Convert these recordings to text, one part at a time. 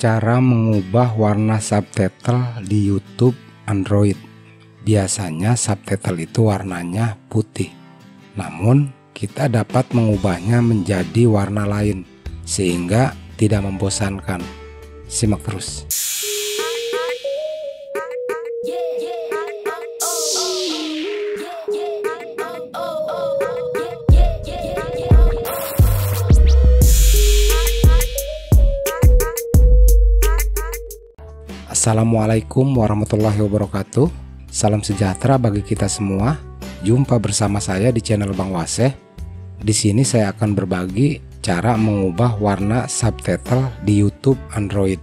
cara mengubah warna subtitle di YouTube Android. Biasanya subtitle itu warnanya putih. Namun, kita dapat mengubahnya menjadi warna lain sehingga tidak membosankan. Simak terus. Assalamualaikum warahmatullahi wabarakatuh. Salam sejahtera bagi kita semua. Jumpa bersama saya di channel Bang Waseh. Di sini saya akan berbagi cara mengubah warna subtitle di YouTube Android.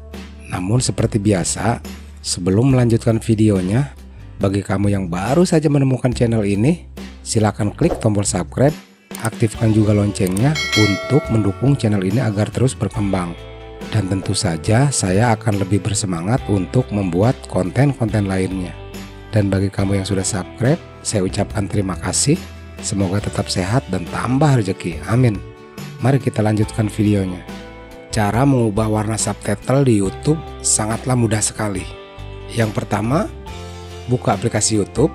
Namun seperti biasa Sebelum melanjutkan videonya Bagi kamu yang baru saja menemukan channel ini Silahkan klik tombol subscribe Aktifkan juga loncengnya untuk mendukung channel ini agar terus berkembang dan tentu saja saya akan lebih bersemangat untuk membuat konten-konten lainnya. Dan bagi kamu yang sudah subscribe, saya ucapkan terima kasih. Semoga tetap sehat dan tambah rezeki. Amin. Mari kita lanjutkan videonya. Cara mengubah warna subtitle di YouTube sangatlah mudah sekali. Yang pertama, buka aplikasi YouTube,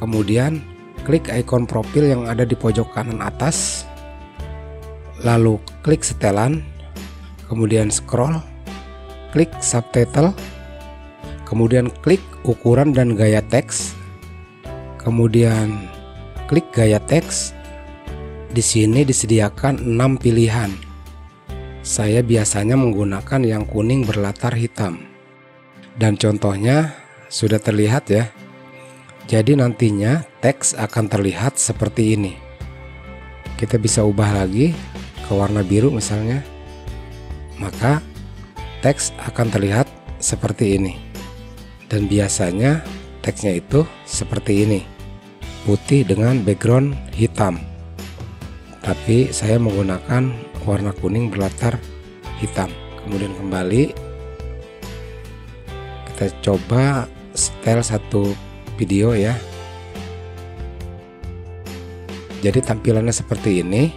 kemudian klik ikon profil yang ada di pojok kanan atas, lalu klik setelan kemudian scroll, klik subtitle, kemudian klik ukuran dan gaya teks, kemudian klik gaya teks. Di sini disediakan 6 pilihan. Saya biasanya menggunakan yang kuning berlatar hitam. Dan contohnya sudah terlihat ya. Jadi nantinya teks akan terlihat seperti ini. Kita bisa ubah lagi ke warna biru misalnya maka teks akan terlihat seperti ini. Dan biasanya teksnya itu seperti ini. Putih dengan background hitam. Tapi saya menggunakan warna kuning berlatar hitam. Kemudian kembali kita coba setel satu video ya. Jadi tampilannya seperti ini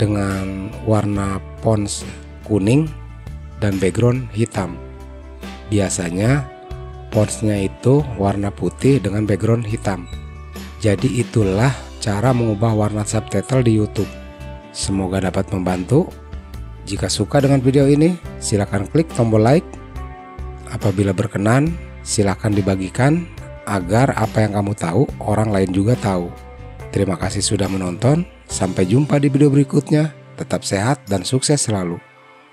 dengan warna font kuning dan background hitam. Biasanya fontsnya itu warna putih dengan background hitam. Jadi itulah cara mengubah warna subtitle di YouTube. Semoga dapat membantu. Jika suka dengan video ini, silakan klik tombol like. Apabila berkenan, silakan dibagikan agar apa yang kamu tahu orang lain juga tahu. Terima kasih sudah menonton. Sampai jumpa di video berikutnya. Tetap sehat dan sukses selalu.